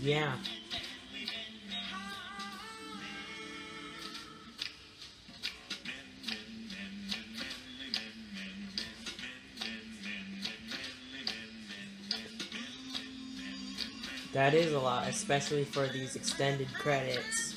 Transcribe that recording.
Yeah. That is a lot, especially for these extended credits.